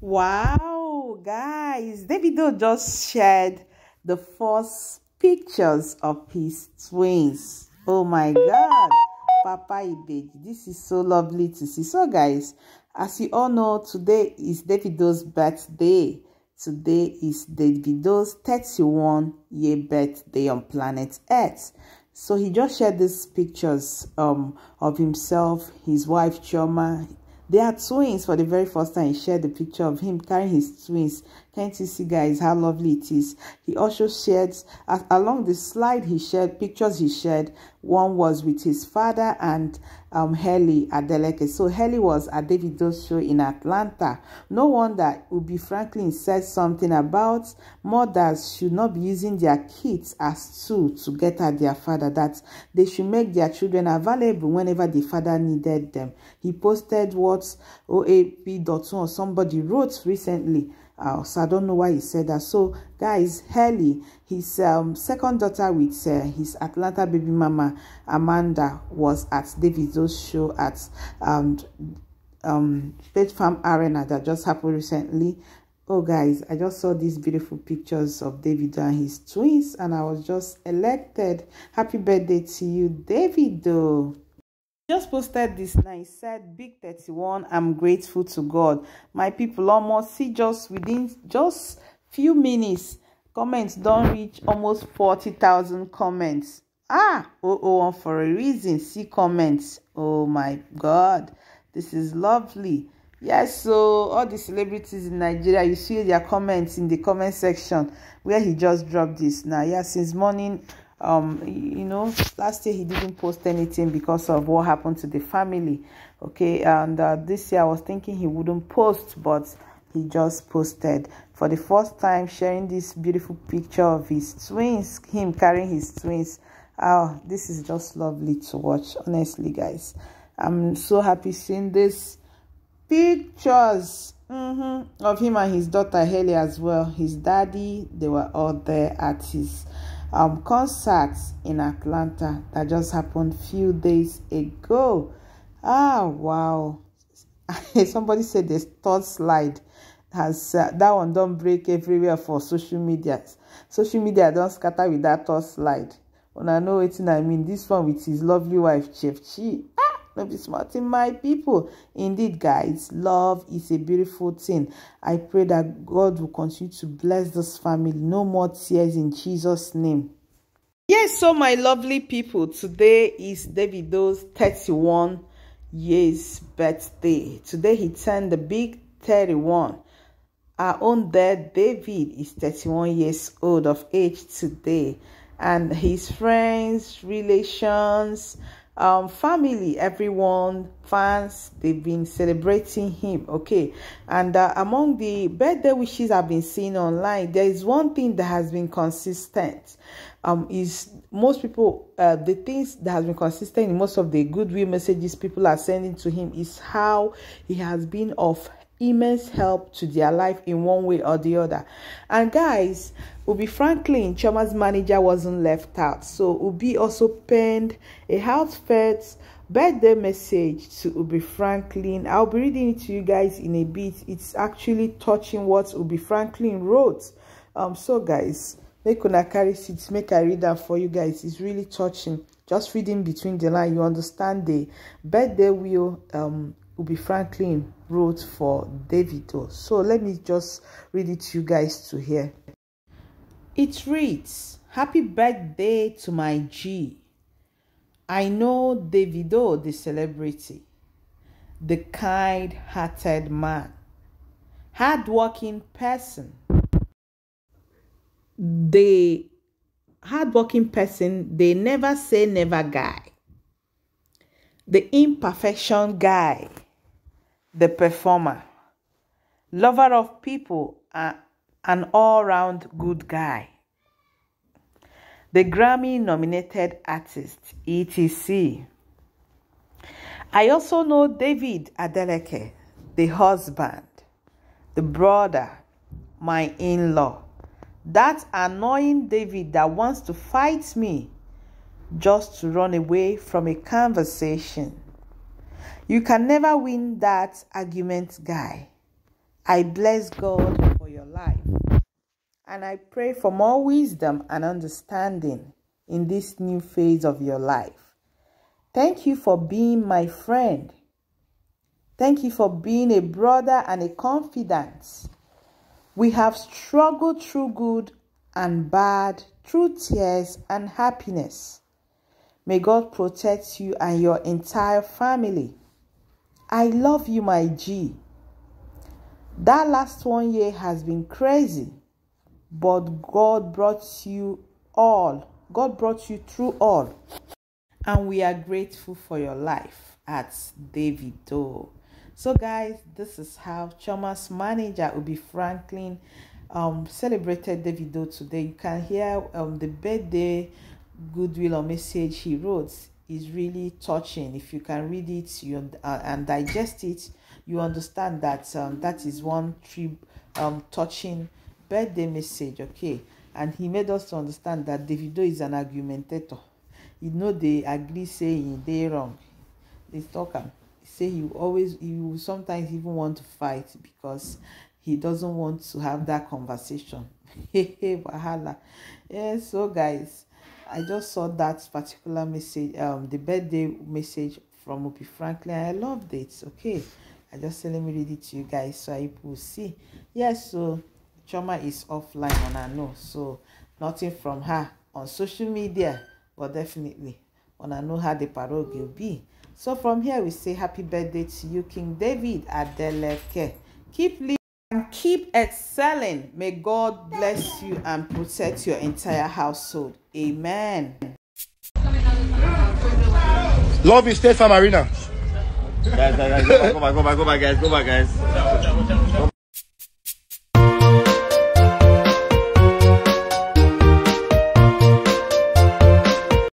Wow, guys, Davido just shared the first pictures of his twins. Oh my God, Papa Ibeji, this is so lovely to see. So, guys, as you all know, today is Davido's birthday. Today is Davido's 31 year birthday on planet Earth. So he just shared these pictures um, of himself, his wife Chioma, they are twins for the very first time. He shared the picture of him carrying his twins. Can't you see, guys, how lovely it is? He also shared, along the slide he shared, pictures he shared, one was with his father and um, Helly Adeleke. So Helly was at Davido's show in Atlanta. No wonder Ubi Franklin said something about mothers should not be using their kids as tools to get at their father, that they should make their children available whenever the father needed them. He posted what OAP.1 or somebody wrote recently uh, so I don't know why he said that. So, guys, Helly, his um, second daughter with uh, his Atlanta baby mama, Amanda, was at Davido's show at um, um, State Farm Arena that just happened recently. Oh, guys, I just saw these beautiful pictures of Davido and his twins, and I was just elected. Happy birthday to you, Davido just posted this now he said big 31 i'm grateful to god. My people almost see just within just few minutes comments don't reach almost 40,000 comments. Ah oh oh for a reason see comments. Oh my god this is lovely. Yes so all the celebrities in nigeria you see their comments in the comment section where he just dropped this. Now yeah since morning um you know last year he didn't post anything because of what happened to the family okay? And uh, this year i was thinking he wouldn't post but he just posted. For the first time sharing this beautiful picture of his twins him carrying his twins. Oh this is just lovely to watch honestly guys. I'm so happy seeing this pictures mm -hmm, of him and his daughter Haley as well. His daddy they were all there at his um, concerts in Atlanta that just happened few days ago. Ah, wow. Somebody said the third slide has uh, that one don't break everywhere for social media. Social media don't scatter with that third slide. When I know it, I mean this one with his lovely wife, Chef Chi. Love is smart in my people. Indeed, guys, love is a beautiful thing. I pray that God will continue to bless this family. No more tears in Jesus' name. Yes, so my lovely people, today is Davido's 31 years birthday. Today he turned the big 31. Our own dad, David, is 31 years old of age today. And his friends, relations, um, family, everyone, fans, they've been celebrating him. Okay. And uh, among the birthday wishes I've been seeing online, there is one thing that has been consistent. Um, is most people, uh, the things that has been consistent in most of the goodwill messages people are sending to him is how he has been of immense help to their life in one way or the other. And guys, Ubi Franklin, Chioma's manager, wasn't left out. So Ubi also penned a heartfelt birthday message to Ubi Franklin. I'll be reading it to you guys in a bit. It's actually touching what Ubi Franklin wrote. Um, so guys, make una carry seats, make I read that for you guys. It's really touching. Just reading between the line, you understand the birthday will um Ubi Franklin wrote for Davido. So let me just read it to you guys to hear. It reads, Happy birthday to my G. I know Davido, oh, the celebrity, the kind-hearted man, hardworking person, the hardworking person, they never say never guy, the imperfection guy, the performer, lover of people, and an all round good guy. The Grammy nominated artist, etc. I also know David Adeleke, the husband, the brother, my in law, that annoying David that wants to fight me just to run away from a conversation. You can never win that argument, guy. I bless God for your life. And I pray for more wisdom and understanding in this new phase of your life. Thank you for being my friend. Thank you for being a brother and a confidant. We have struggled through good and bad, through tears and happiness. May God protect you and your entire family. I love you, my G. That last one year has been crazy, but God brought you all. God brought you through all. And we are grateful for your life at Davido. So, guys, this is how Chioma's manager, Ubi Franklin, um, celebrated Davido today. You can hear um, the birthday goodwill or message he wrote is really touching. If you can read it you, uh, and digest it, you understand that um, that is one trip um, touching birthday message. Okay, and he made us to understand that Davido is an argumentator. You know they agree saying they wrong. They talk him. Say he always he will sometimes even want to fight because he doesn't want to have that conversation. Hey, wahala. Yeah, so guys, I just saw that particular message, um, the birthday message from Opie Franklin. I loved it. Okay, I just said let me read it to you guys so I will see. Yes, so Chioma is offline and I know, so nothing from her on social media, but definitely when I know how the parole will be. So from here we say happy birthday to you, King David Adeleke. Keep living and keep excelling. May God bless you and protect your entire household. Amen. Love is State Farm Arena. Guys, guys, guys, go back, go back, go back, go back, guys, go back, guys.